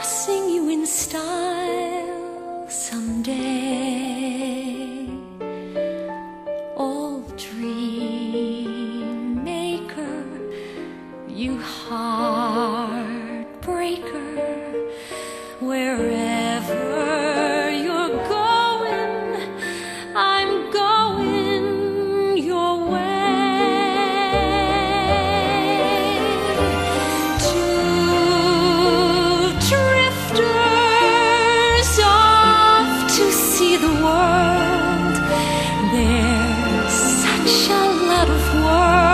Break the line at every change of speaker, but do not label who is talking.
I'll sing you in style someday. Old dream maker, you heartbreaker, wherever. out of work.